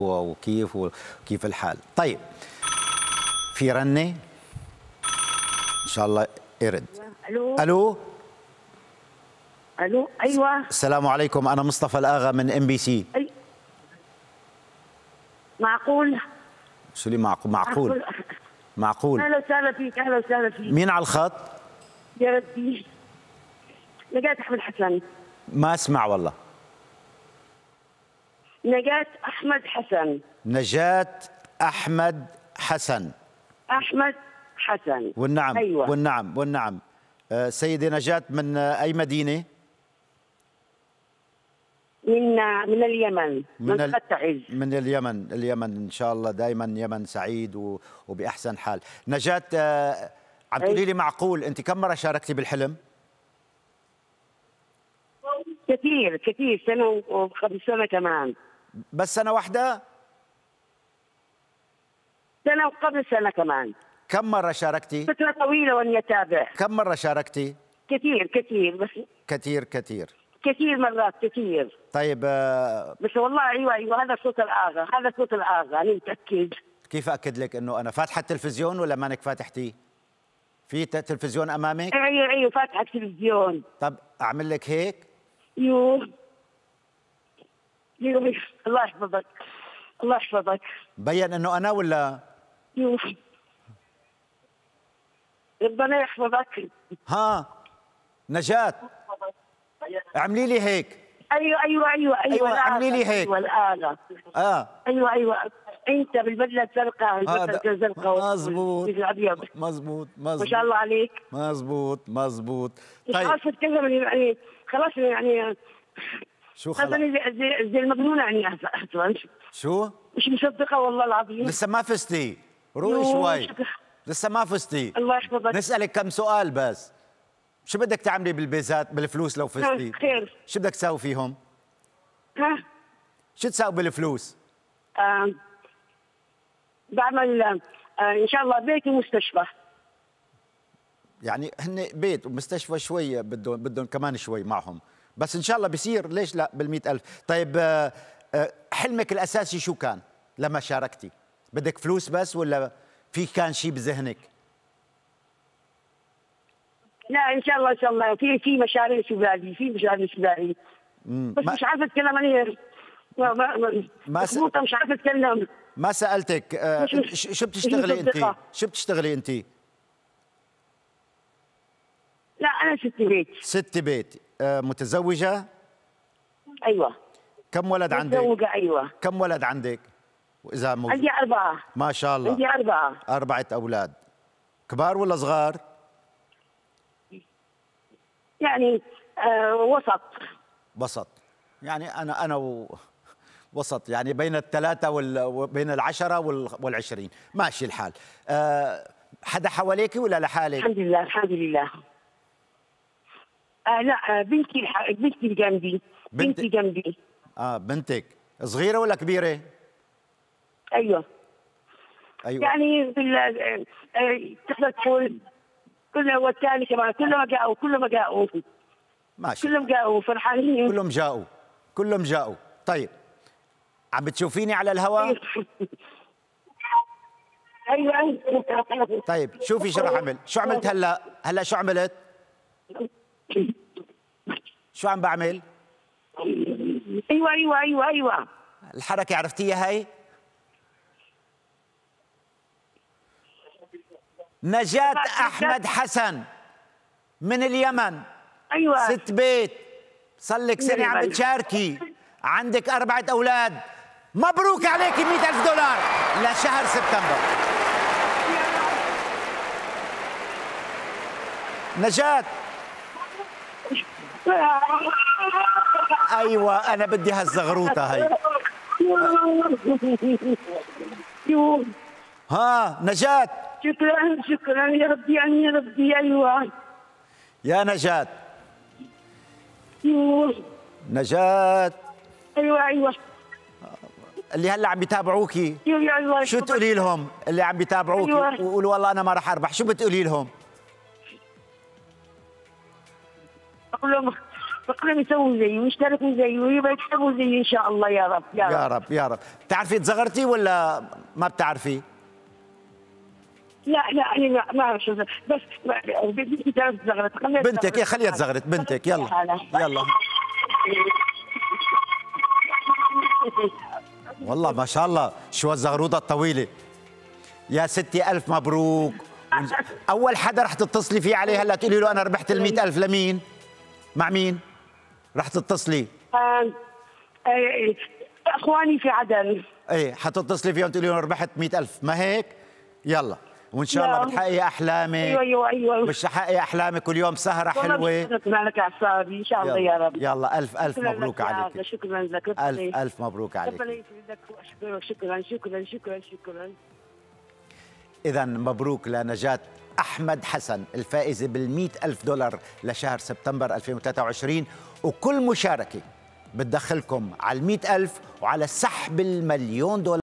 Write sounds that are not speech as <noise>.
وكيف وكيف الحال. طيب. في رنه إن شاء الله يرد. ألو؟ ألو؟ ألو؟ أيوه. السلام عليكم. أنا مصطفى الآغا من إم بي سي. أي... معقول؟ شو لي معقول؟ معقول. معقول. أهلا وسهلا فيك أهلا وسهلا فيك. مين على الخط؟ يا ربي. نجاة أحمد حسن. ما أسمع والله. نجاة أحمد حسن. نجاة أحمد حسن. أحمد حسن. والنعم أيوه. والنعم والنعم. آه، سيدة نجاة من أي مدينة؟ من من اليمن من تعز من اليمن اليمن إن شاء الله دائما يمن سعيد وبأحسن حال. نجاة آه، عم أي. تقولي لي معقول أنت كم مرة شاركتي بالحلم؟ كثير كثير سنة وقبل سنة كمان. بس سنة واحدة؟ سنة وقبل سنة كمان. كم مرة شاركتي؟ فترة طويلة وأني أتابع. كم مرة شاركتي؟ كثير كثير بس كثير كثير. كثير مرات كثير. طيب آه، بس والله أيوه أيوه هذا صوت الاغا هذا صوت الاغا أنا متأكد. كيف اكد لك إنه أنا فاتحة التلفزيون ولا مانك فاتحتيه في تلفزيون أمامك؟ أيوه أيوه فاتحة التلفزيون. طب أعمل لك هيك؟ يوه. الله يحفظك. الله يحفظك. مبين إنه أنا ولا؟ يوه ربنا يحفظك. ها نجاة. اعملي لي هيك. أيوه أيوه أيوه أيوه. أيوة، اعملي لي هيك. أيوه الاغا آه. أيوه أيوه. أنت بالبدلة الزرقاء البدلة الزرقاء. مزبوط الأبيض. مزبوط ما مزبوط شاء الله عليك. مزبوط مزبوط طيب. عارفه اتكلم يعني خلاص يعني شو خلص زي, زي, زي المجنونة يعني أصلا شو؟ مش مصدقة والله العظيم. لسه ما فزتي. روقي شوي. لسه ما فزتي. الله يحفظك. نسألك كم سؤال بس. شو بدك تعملي بالبيزات بالفلوس لو فزتي؟ خير. شو بدك تساوي فيهم؟ ها؟ شو تساوي بالفلوس؟ آه بعمل آه إن شاء الله بيت ومستشفى. يعني هن بيت ومستشفى شوي بدهم بدهم كمان شوي معهم. بس إن شاء الله بصير ليش لا؟ بالمئة ألف. طيب آه، آه، حلمك الأساسي شو كان لما شاركتي؟ بدك فلوس بس ولا في كان شيء بذهنك؟ لا إن شاء الله إن شاء الله. في في مشاريع في بالي في مشاريع في بالي. بس ما- مش عارفه أتكلم عليها ما ما ما س- مش عارفه أتكلم. ما سألتك آه، مش- مش- ش- شو بتشتغلي انت. شو بتشتغلي انت؟ لا أنا ست بيت. ست بيت. آه، متزوجة؟ أيوه. كم ولد عندك؟ متزوجة أيوه. كم ولد عندك؟ وإذا موجود عندي أربعة. ما شاء الله. عندي أربعة. أربعة أولاد. كبار ولا صغار؟ يعني آه وسط. وسط. يعني أنا أنا و... وسط. يعني بين الثلاثة وال... بين العشرة وال... والعشرين. ماشي الحال. أه حدا حواليك ولا لحالك؟ الحمد لله الحمد لله. آه لا آه بنتي الح... بنتي جنبي بنت- بنتي جنبي. آه بنتك. صغيرة ولا كبيرة؟ أيوه. أيوه. يعني بال آه، تقدر تقول كل والثاني كمان. كلهم جاءوا كلهم جاءوا. ماشي. كلهم جاءوا فرحانين. كلهم جاؤوا كلهم جاؤوا طيب. عم بتشوفيني على الهواء <laughs> أيوه. طيب شوفي شو راح أعمل. شو عملت هلا؟ هلا شو عملت؟ شو عم بعمل؟ أيوه أيوه أيوه أيوه. الحركة عرفتيها هي نجاة أحمد حسن من اليمن. أيوه. ست بيت. صار لك سنة عم. بتشاركي. عندك أربعة أولاد. مبروك عليك مئة ألف دولار. لشهر سبتمبر. نجاة. أيوة أنا بدي هالزغروطة هي. ها نجاة شكرا شكرا يا ربي يعني يا ربي أيوه يا نجاة. نجاة أيوه أيوه اللي هلأ عم بيتابعوكي شو. تقولي لهم اللي عم بيتابعوكي أيوة. ويقولوا والله أنا ما راح أربح شو بتقولي لهم أقول لهم يسووا زيي ويشتركوا زيي ويبقى يكسبوا زيي إن شاء الله يا رب يا, يا رب. رب يا رب بتعرفي تزغرتي ولا ما بتعرفي لا لا أنا ما أعرف شو. بس بنتي تعرف تزغرت خليها بنتك خليها تزغرت بنتك يلا. يلا والله ما شاء الله شو الزغروطة الطويلة يا ستي ألف مبروك أول حدا رح تتصلي فيه عليه هلا تقولي له أنا ربحت ال ألف لمين مع مين؟ رح تتصلي. آه، آه، إخواني في عدن. إيه حتتصلي فيهم تقولي لهم ربحت مئة ألف. ما هيك؟ يلا. وإن شاء الله نعم. بتحققي أيوه أحلامك. أيوه أيوه مش تحققي أحلامك واليوم سهرة حلوة. شكرا لك اعصابي إن شاء الله يا رب. يلا. ألف ألف شكراً مبروك عليك. شكرا لك. ألف ألف مبروك ربنا عليك يسعدك واشكرك شكرا شكرا شكرا شكرا. إذا مبروك لنجاة أحمد حسن الفائزة بال ألف دولار لشهر سبتمبر 2023 وكل مشاركة بتدخلكم على المئة ألف وعلى سحب المليون دولار.